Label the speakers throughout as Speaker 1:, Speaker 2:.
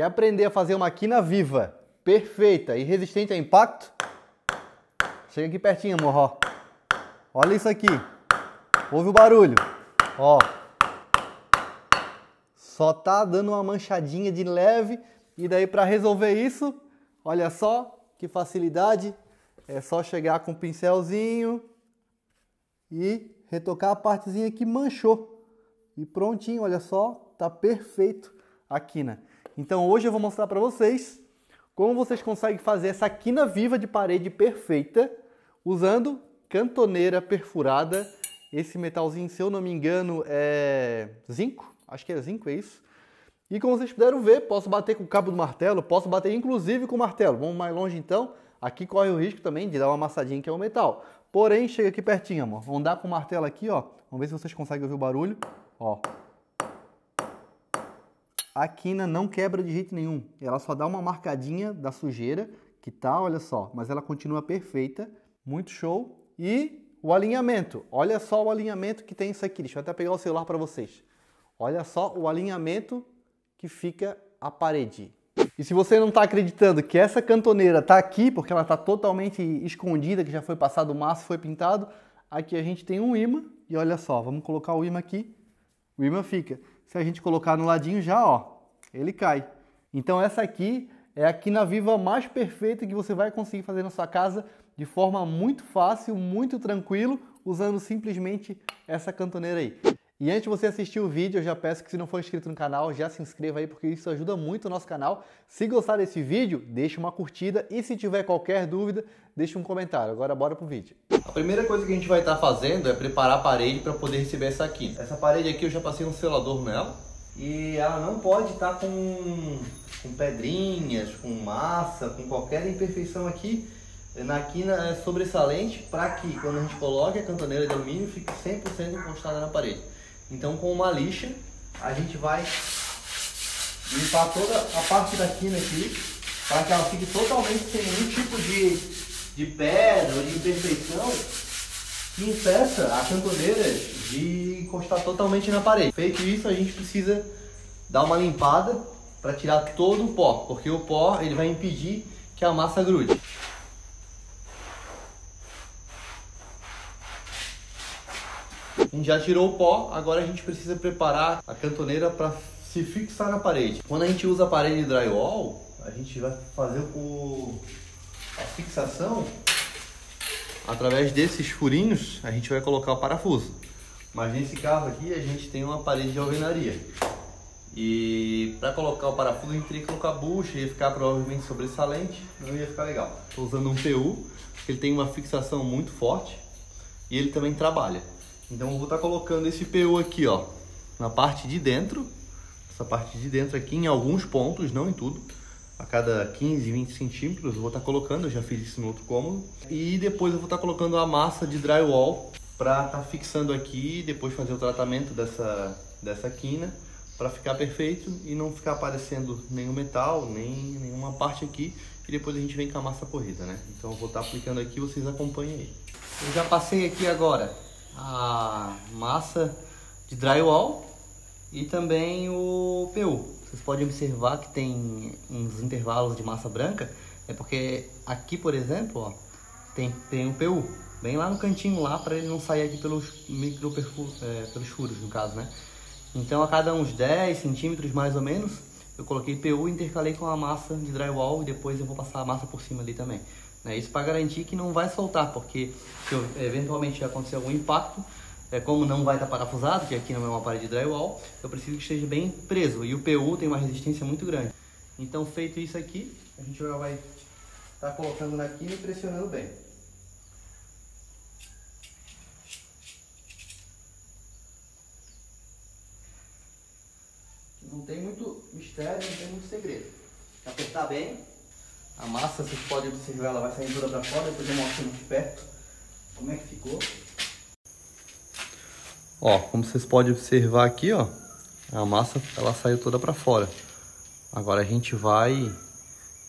Speaker 1: Quer aprender a fazer uma quina viva, perfeita e resistente a impacto? Chega aqui pertinho, amor, ó. Olha isso aqui. Ouve o barulho. Ó. Só tá dando uma manchadinha de leve e daí para resolver isso, olha só que facilidade. É só chegar com o pincelzinho e retocar a partezinha que manchou. E prontinho, olha só, tá perfeito a quina. Então hoje eu vou mostrar para vocês como vocês conseguem fazer essa quina viva de parede perfeita usando cantoneira perfurada. Esse metalzinho, se eu não me engano, é zinco. Acho que é zinco, é isso. E como vocês puderam ver, posso bater com o cabo do martelo, posso bater inclusive com o martelo. Vamos mais longe então. Aqui corre o risco também de dar uma amassadinha que é o metal. Porém, chega aqui pertinho, amor. Vamos dar com o martelo aqui, ó. Vamos ver se vocês conseguem ouvir o barulho. Ó. A quina não quebra de jeito nenhum. Ela só dá uma marcadinha da sujeira, que tá, olha só. Mas ela continua perfeita. Muito show. E o alinhamento. Olha só o alinhamento que tem isso aqui. Deixa eu até pegar o celular para vocês. Olha só o alinhamento que fica a parede. E se você não está acreditando que essa cantoneira está aqui, porque ela está totalmente escondida, que já foi passado o maço, foi pintado, aqui a gente tem um imã, e olha só, vamos colocar o imã aqui, o imã fica. Se a gente colocar no ladinho já, ó, ele cai. Então essa aqui é a quina viva mais perfeita que você vai conseguir fazer na sua casa de forma muito fácil, muito tranquilo, usando simplesmente essa cantoneira aí. E antes de você assistir o vídeo, eu já peço que se não for inscrito no canal, já se inscreva aí, porque isso ajuda muito o nosso canal. Se gostar desse vídeo, deixe uma curtida e se tiver qualquer dúvida, deixe um comentário. Agora bora pro vídeo. A primeira coisa que a gente vai estar fazendo é preparar a parede para poder receber essa aqui. Essa parede aqui eu já passei um selador nela e ela não pode estar com, com pedrinhas, com massa, com qualquer imperfeição aqui na quina é sobressalente para que quando a gente coloque a cantoneira de alumínio fique 100% encostada na parede. Então com uma lixa a gente vai limpar toda a parte da quina aqui para que ela fique totalmente sem nenhum tipo de, de pedra ou de imperfeição que impeça a cantoneira de encostar totalmente na parede. Feito isso, a gente precisa dar uma limpada para tirar todo o pó, porque o pó ele vai impedir que a massa grude. A gente já tirou o pó, agora a gente precisa preparar a cantoneira para se fixar na parede. Quando a gente usa a parede drywall, a gente vai fazer o, a fixação através desses furinhos, a gente vai colocar o parafuso. Mas nesse caso aqui a gente tem uma parede de alvenaria. E para colocar o parafuso a gente teria que colocar bucha, ia ficar provavelmente sobressalente, não ia ficar legal. Estou usando um PU, ele tem uma fixação muito forte e ele também trabalha. Então eu vou estar tá colocando esse PU aqui, ó, na parte de dentro, essa parte de dentro aqui em alguns pontos, não em tudo. A cada 15, 20 centímetros eu vou estar tá colocando, eu já fiz isso no outro cômodo. E depois eu vou estar tá colocando a massa de drywall para estar fixando aqui e depois fazer o tratamento dessa, dessa quina para ficar perfeito e não ficar aparecendo nenhum metal, nem nenhuma parte aqui e depois a gente vem com a massa corrida, né? Então eu vou estar aplicando aqui, vocês acompanhem aí. Eu já passei aqui agora a massa de drywall e também o PU. Vocês podem observar que tem uns intervalos de massa branca, é porque aqui, por exemplo, ó, tem, tem um PU, bem lá no cantinho lá, para ele não sair aqui pelos micro é, pelos furos, no caso, né? Então, a cada uns 10 centímetros, mais ou menos, eu coloquei PU e intercalei com a massa de drywall e depois eu vou passar a massa por cima ali também. Né? Isso para garantir que não vai soltar, porque se eventualmente acontecer algum impacto, é, como não vai estar parafusado, que aqui não é uma parede de drywall, eu preciso que esteja bem preso. E o PU tem uma resistência muito grande. Então, feito isso aqui, a gente já vai estar tá colocando na quina e pressionando bem. Não tem muito mistério, não tem muito segredo. Apertar bem, a massa, vocês podem observar, ela vai sair toda para fora, depois eu mostro de perto como é que ficou. Ó, como vocês podem observar aqui, ó, a massa ela saiu toda para fora. Agora a gente vai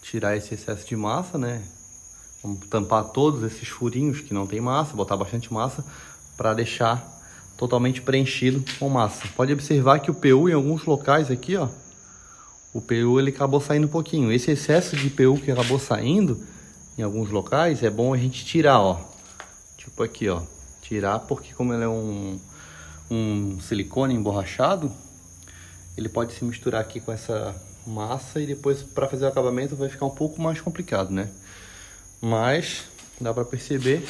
Speaker 1: tirar esse excesso de massa, né? Vamos tampar todos esses furinhos que não tem massa, botar bastante massa para deixar totalmente preenchido com massa. Pode observar que o PU em alguns locais aqui, ó, o PU ele acabou saindo um pouquinho. Esse excesso de PU que acabou saindo em alguns locais é bom a gente tirar, ó. Tipo aqui, ó. Tirar porque como ele é um, um silicone emborrachado, ele pode se misturar aqui com essa massa e depois para fazer o acabamento vai ficar um pouco mais complicado, né? Mas dá para perceber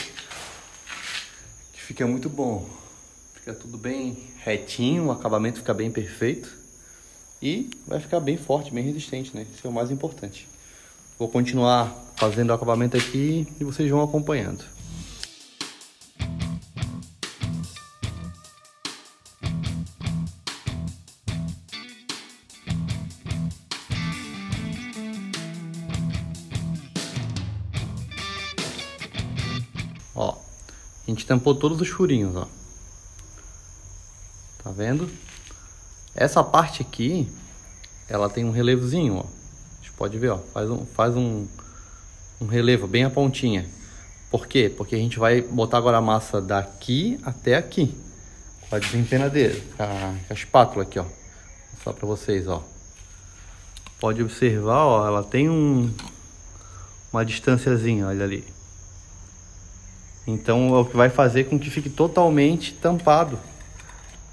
Speaker 1: que fica muito bom. Fica tudo bem retinho, o acabamento fica bem perfeito e vai ficar bem forte, bem resistente, né? Isso é o mais importante. Vou continuar fazendo o acabamento aqui e vocês vão acompanhando. Ó, a gente tampou todos os furinhos, ó. Tá vendo? Essa parte aqui, ela tem um relevozinho, ó. A gente pode ver, ó. Faz um, faz um, um relevo bem a pontinha. Por quê? Porque a gente vai botar agora a massa daqui até aqui. Com a desempenadeira, com a, com a espátula aqui, ó. Vou mostrar vocês, ó. Pode observar, ó. Ela tem um, uma distânciazinha, olha ali. Então é o que vai fazer com que fique totalmente tampado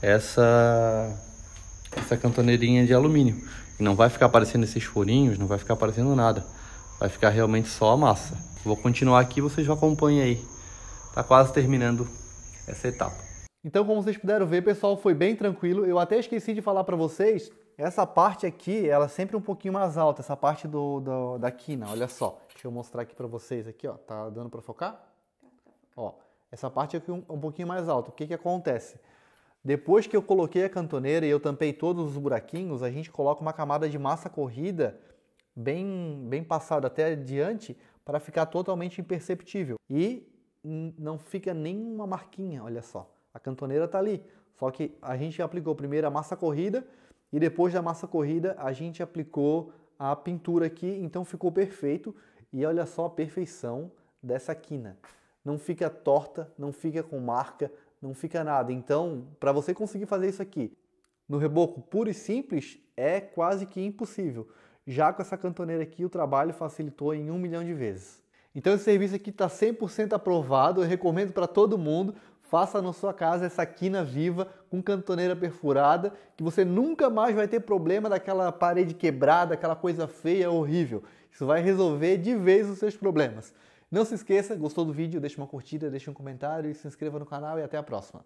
Speaker 1: essa essa cantoneirinha de alumínio. E não vai ficar aparecendo esses furinhos, não vai ficar aparecendo nada. Vai ficar realmente só a massa. Vou continuar aqui, vocês já acompanham aí. Tá quase terminando essa etapa.
Speaker 2: Então, como vocês puderam ver, pessoal, foi bem tranquilo. Eu até esqueci de falar para vocês, essa parte aqui, ela é sempre um pouquinho mais alta, essa parte do, do da quina, olha só. Deixa eu mostrar aqui para vocês aqui, ó. Tá dando para focar? Ó, essa parte aqui um, um pouquinho mais alta. O que que acontece? Depois que eu coloquei a cantoneira e eu tampei todos os buraquinhos, a gente coloca uma camada de massa corrida bem, bem passada até adiante para ficar totalmente imperceptível. E não fica nenhuma marquinha, olha só. A cantoneira está ali. Só que a gente aplicou primeiro a massa corrida e depois da massa corrida a gente aplicou a pintura aqui, então ficou perfeito. E olha só a perfeição dessa quina. Não fica torta, não fica com marca, não fica nada. Então, para você conseguir fazer isso aqui no reboco puro e simples, é quase que impossível. Já com essa cantoneira aqui, o trabalho facilitou em um milhão de vezes. Então esse serviço aqui está 100% aprovado, eu recomendo para todo mundo. Faça na sua casa essa quina viva com cantoneira perfurada, que você nunca mais vai ter problema daquela parede quebrada, aquela coisa feia, horrível. Isso vai resolver de vez os seus problemas. Não se esqueça, gostou do vídeo? Deixe uma curtida, deixe um comentário e se inscreva no canal e até a próxima.